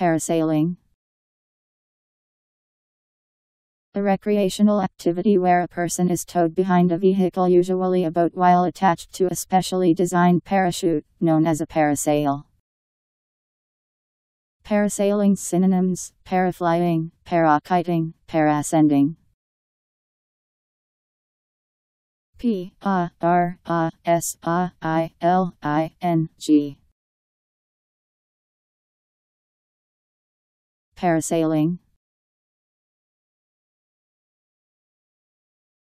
Parasailing A recreational activity where a person is towed behind a vehicle usually a boat while attached to a specially designed parachute, known as a parasail. Parasailing synonyms, paraflying, parakiting, parascending. P A R A S A I L I N G Parasailing